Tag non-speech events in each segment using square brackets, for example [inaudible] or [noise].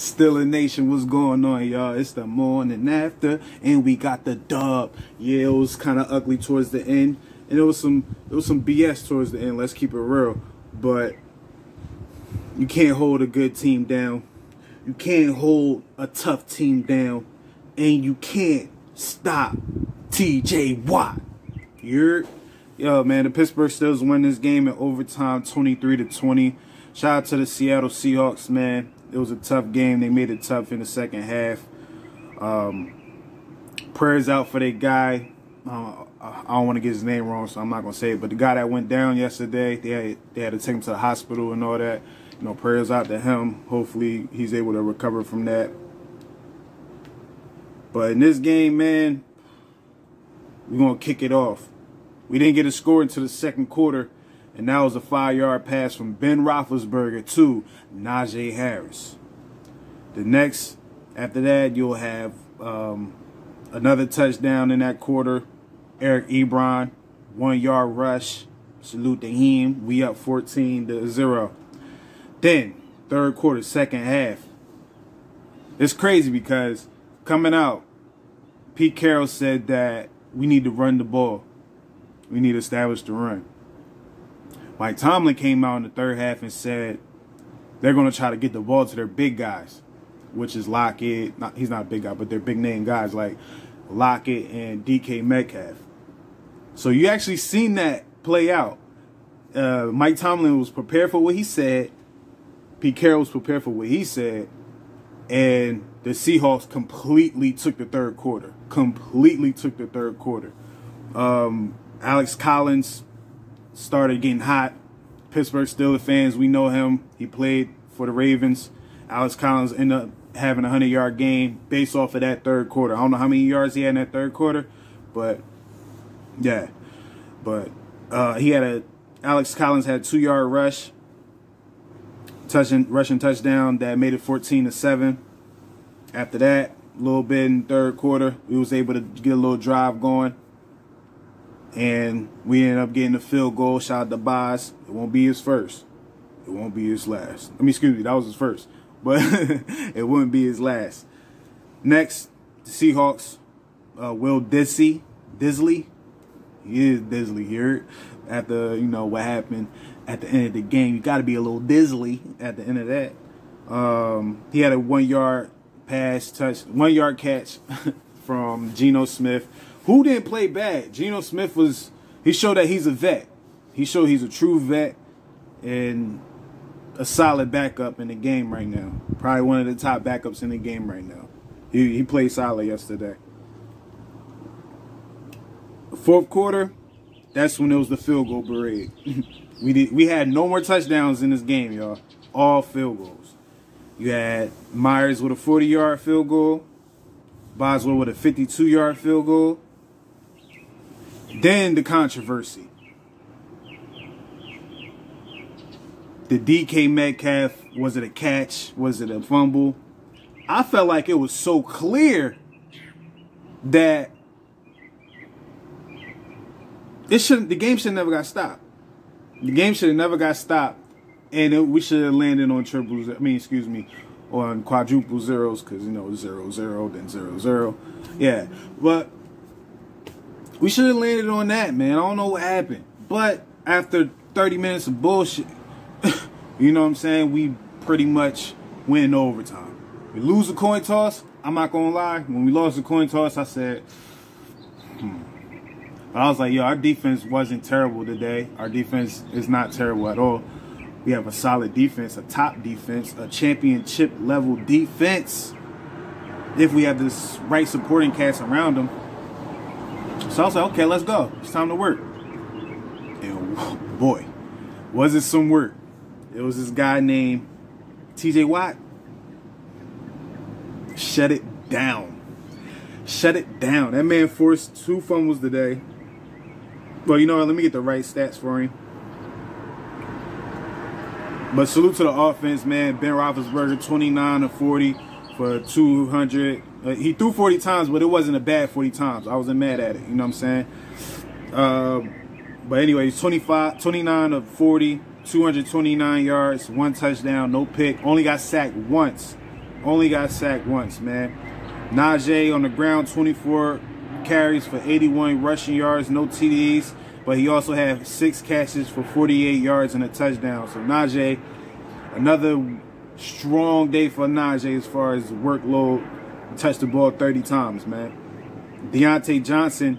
Steeler Nation, what's going on, y'all? It's the morning after, and we got the dub. Yeah, it was kind of ugly towards the end, and it was some it was some BS towards the end. Let's keep it real, but you can't hold a good team down. You can't hold a tough team down, and you can't stop T.J. Watt. You're yo man. The Pittsburgh Steelers win this game in overtime, twenty three to twenty. Shout out to the Seattle Seahawks, man. It was a tough game. They made it tough in the second half. Um, prayers out for that guy. Uh, I don't want to get his name wrong, so I'm not gonna say it. But the guy that went down yesterday, they had, they had to take him to the hospital and all that. You know, prayers out to him. Hopefully, he's able to recover from that. But in this game, man, we're gonna kick it off. We didn't get a score until the second quarter. And that was a five yard pass from Ben Roethlisberger to Najee Harris. The next, after that, you'll have um, another touchdown in that quarter. Eric Ebron, one yard rush. Salute to him. We up 14 to 0. Then, third quarter, second half. It's crazy because coming out, Pete Carroll said that we need to run the ball. We need to establish the run. Mike Tomlin came out in the third half and said they're going to try to get the ball to their big guys, which is Lockett. Not, he's not a big guy, but they're big name guys like Lockett and DK Metcalf. So you actually seen that play out. Uh, Mike Tomlin was prepared for what he said. Pete Carroll was prepared for what he said. And the Seahawks completely took the third quarter. Completely took the third quarter. Um, Alex Collins started getting hot. Pittsburgh Steelers fans, we know him. He played for the Ravens. Alex Collins ended up having a 100 yard game based off of that third quarter. I don't know how many yards he had in that third quarter, but yeah. But uh, he had a, Alex Collins had two yard rush, touching, rushing touchdown that made it 14 to 7. After that, a little bit in third quarter, we was able to get a little drive going and we ended up getting the field goal. Shout out to Boz. It won't be his first. It won't be his last. I mean, excuse me, that was his first, [laughs] but [laughs] it wouldn't be his last. Next, the Seahawks. Uh, Will Dissy, Dissly, he is Disley here. At the you know what happened at the end of the game, you got to be a little Disley at the end of that. Um, he had a one yard pass touch, one yard catch [laughs] from Geno Smith who didn't play bad? Geno Smith was he showed that he's a vet. He showed he's a true vet and a solid backup in the game right now. Probably one of the top backups in the game right now. He he played solid yesterday. Fourth quarter, that's when it was the field goal parade. [laughs] we did we had no more touchdowns in this game, y'all. All field goals. You had Myers with a 40 yard field goal, Boswell with a 52 yard field goal, then the controversy. The DK Metcalf, was it a catch? Was it a fumble? I felt like it was so clear that it shouldn't the game should never got stopped. The game should have never got stopped, and it, we should have landed on triples. I mean, excuse me, on quadruple zeros because you know zero zero then zero zero. Yeah, but we should have landed on that, man. I don't know what happened. But after 30 minutes of bullshit, [laughs] you know what I'm saying? We pretty much win in overtime. We lose the coin toss. I'm not gonna lie. When we lost the coin toss, I said, hmm. I was like, yo, our defense wasn't terrible today. Our defense is not terrible at all. We have a solid defense, a top defense, a championship level defense. If we have this right supporting cast around them, so I was like, okay, let's go. It's time to work. And boy, was it some work. It was this guy named TJ Watt. Shut it down. Shut it down. That man forced two fumbles today. Well, you know what? Let me get the right stats for him. But salute to the offense, man. Ben Roethlisberger, 29 of 40 for 200 he threw 40 times, but it wasn't a bad 40 times. I wasn't mad at it. You know what I'm saying? Uh, but anyway, 25, 29 of 40, 229 yards, one touchdown, no pick. Only got sacked once. only got sacked once, man. Najee on the ground, 24 carries for 81 rushing yards, no TDs, but he also had six catches for 48 yards and a touchdown. So Najee, another strong day for Najee as far as workload. Touched the ball 30 times, man. Diontae Johnson,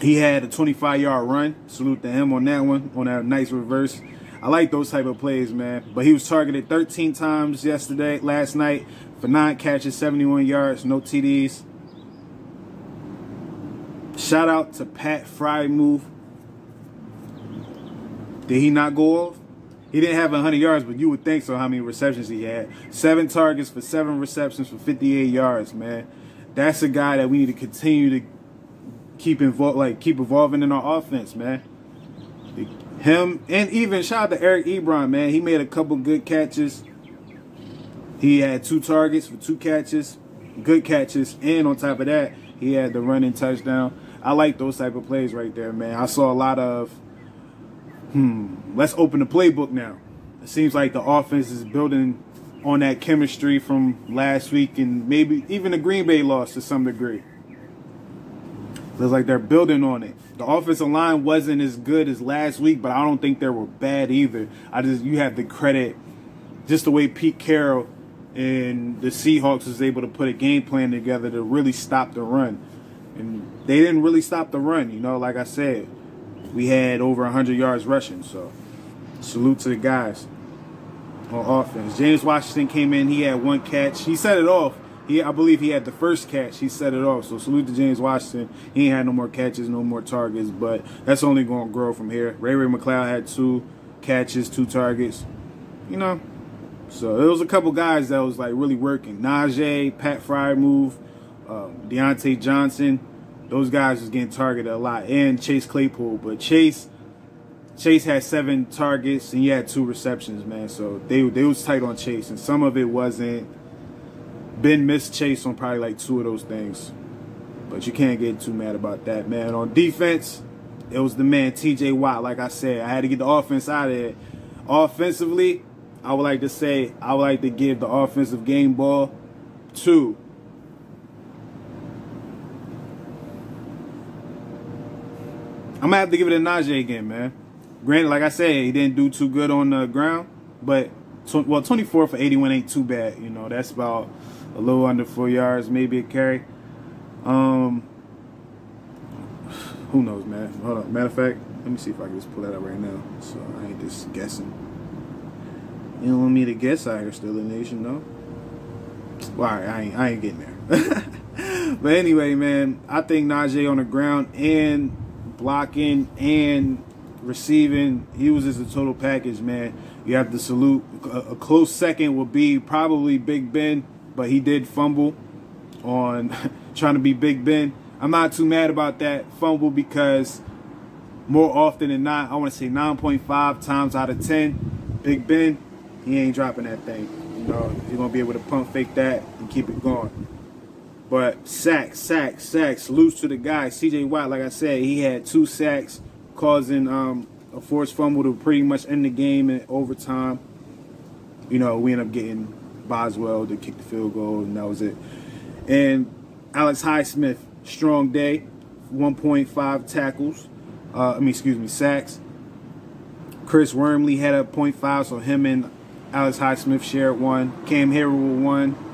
he had a 25 yard run. Salute to him on that one, on that nice reverse. I like those type of plays, man. But he was targeted 13 times yesterday, last night, for nine catches, 71 yards, no TDs. Shout out to Pat Freiermuth. Did he not go off? He didn't have 100 yards, but you would think so how many receptions he had. Seven targets for seven receptions for 58 yards, man. That's a guy that we need to continue to keep involved, like keep evolving in our offense, man. Him and even shout out to Eric Ebron, man. He made a couple good catches. He had two targets for two catches, good catches, and on top of that, he had the running touchdown. I like those type of plays right there, man. I saw a lot of, hmm, let's open the playbook now. It seems like the offense is building on that chemistry from last week and maybe even the Green Bay loss to some degree. Looks like they're building on it. The offensive line wasn't as good as last week, but I don't think they were bad either. I just you have to credit just the way Pete Carroll and the Seahawks was able to put a game plan together to really stop the run. And they didn't really stop the run, you know, like I said. We had over 100 yards rushing, so salute to the guys on offense. James Washington came in, he had one catch. He set it off, he, I believe he had the first catch. He set it off. So salute to James Washington. He ain't had no more catches, no more targets, but that's only going to grow from here. Ray Ray McCloud had two catches, two targets. You know, so there was a couple guys that was like really working. Najee, Pat Freiermuth, uh, Diontae Johnson. Those guys was getting targeted a lot, and Chase Claypool. But Chase, Chase had seven targets and he had two receptions, man. So they they was tight on Chase, and some of it wasn't Ben missed Chase on probably like two of those things. But you can't get too mad about that, man. On defense, it was the man TJ Watt. Like I said, I had to get the offense out of it. Offensively, I would like to say I would like to give the offensive game ball to I'm gonna have to give it to Najee again, man. Granted, like I said, he didn't do too good on the ground, but well, 24 for 81 ain't too bad. You know, that's about a little under four yards, maybe a carry. Um, who knows, man? Hold on. Matter of fact, let me see if I can just pull that up right now, so I ain't just guessing. You don't want me to guess I Steeler Nation, no? Well, I ain't, I ain't getting there. [laughs] but anyway, man, I think Najee on the ground and blocking and receiving, he was just a total package, man. You have to salute. A, close second would be probably Big Ben but he did fumble on [laughs] trying to be Big Ben. I'm not too mad about that fumble because more often than not, I want to say 9.5 times out of 10, Big Ben, he ain't dropping that thing. You know, he's going to be able to pump fake that and keep it going. But sacks, sacks, sacks, loose to the guy. TJ Watt, like I said, he had two sacks, causing um, a forced fumble to pretty much end the game in overtime. You know, we end up getting Boswell to kick the field goal, and that was it. And Alex Highsmith, strong day, 1.5 tackles. Uh, I mean, excuse me, sacks. Chris Wormley had a 0.5, so him and Alex Highsmith shared one. Cam Heyward one.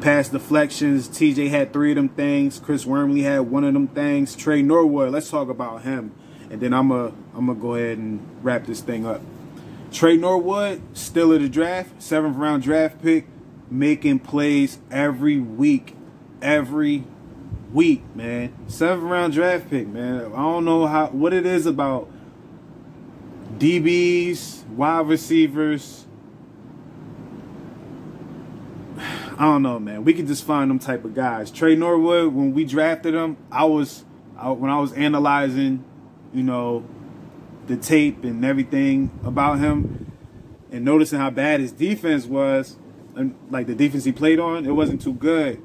Pass deflections. TJ had three of them things. Chris Wormley had one of them things. Tre Norwood, let's talk about him. And then I'm going to go ahead and wrap this thing up. Tre Norwood, still of the draft, seventh round draft pick, making plays every week. Every week, man. Seventh round draft pick, man. I don't know how what it is about DBs, wide receivers. I don't know, man. We could just find them type of guys. Tre Norwood, when we drafted him, I was I, when I was analyzing, you know, the tape and everything about him and noticing how bad his defense was, and like the defense he played on, it wasn't too good.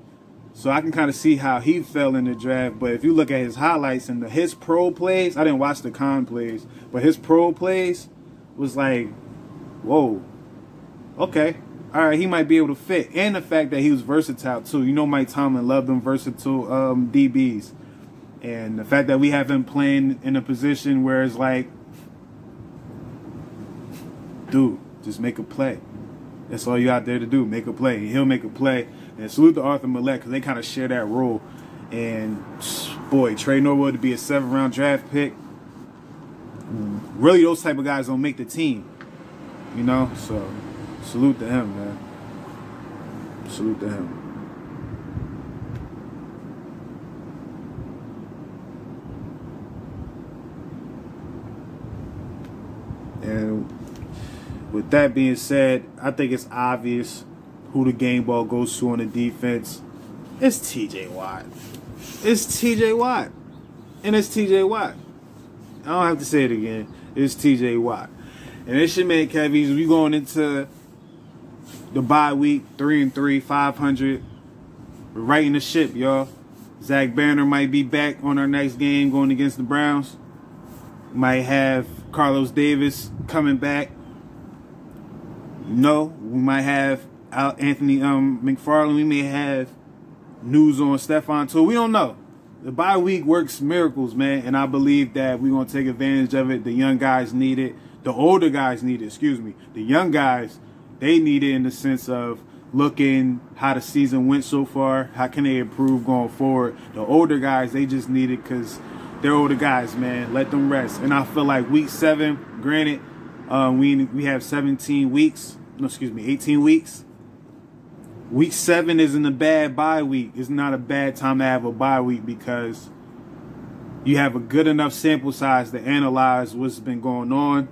So I can kind of see how he fell in the draft. But if you look at his highlights and the, his pro plays, I didn't watch the con plays, but his pro plays was like, whoa, okay, all right, he might be able to fit. And the fact that he was versatile too. You know Mike Tomlin loved them versatile um, DBs. And the fact that we have him playing in a position where it's like, dude, just make a play. That's all you out there to do, make a play. And he'll make a play. And salute to Arthur Maulet because they kind of share that role. And boy, Tre Norwood to be a seven round draft pick. Really, those type of guys don't make the team. You know, so salute to him, man. Salute to him. And with that being said, I think it's obvious who the game ball goes to on the defense. It's TJ Watt. It's TJ Watt. And it's TJ Watt. I don't have to say it again. It's TJ Watt. And it's your man Kevies. We going into the bye week, three and three, five hundred. We're righting the ship, y'all. Zach Banner might be back on our next game going against the Browns. Might have Carlos Davis coming back. No, we might have Anthony um, McFarland. We may have news on Stephon too. We don't know. The bye week works miracles, man, and I believe that we're gonna take advantage of it. The young guys need it. The older guys need it. Excuse me. The young guys, they need it in the sense of looking how the season went so far. How can they improve going forward? The older guys, they just need it because they're older guys, man. Let them rest. And I feel like week seven, granted, um, we we have 17 weeks. No, excuse me, 18 weeks. Week seven isn't a bad bye week. It's not a bad time to have a bye week because you have a good enough sample size to analyze what's been going on,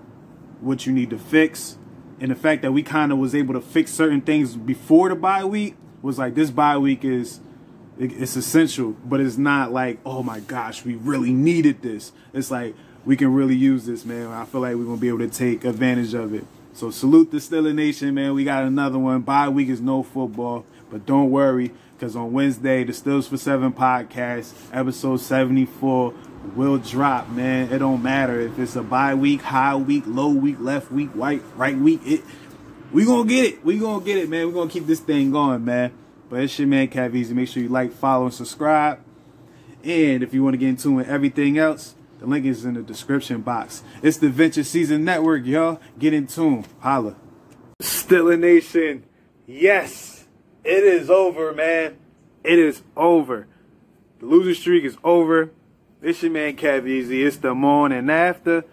what you need to fix, and the fact that we kind of was able to fix certain things before the bye week was like this bye week is it's essential, but it's not like oh my gosh, we really needed this. It's like we can really use this, man. I feel like we're gonna be able to take advantage of it. So salute the Steeler Nation, man. We got another one. Bye week is no football, but don't worry, because on Wednesday, the Steelers for Seven podcast, episode 74, will drop, man. It don't matter if it's a bye week, high week, low week, left week, white, right week. It we gonna get it. We gonna get it, man. We gonna keep this thing going, man. But it's your man Cav Easy. Make sure you like, follow, and subscribe. And if you want to get into it, everything else, the link is in the description box. It's the Venture Season Network, y'all. Get in tune. Holla. Steeler Nation. Yes, it is over, man. It is over. The losing streak is over. It's your man Cav Easy. It's the morning after.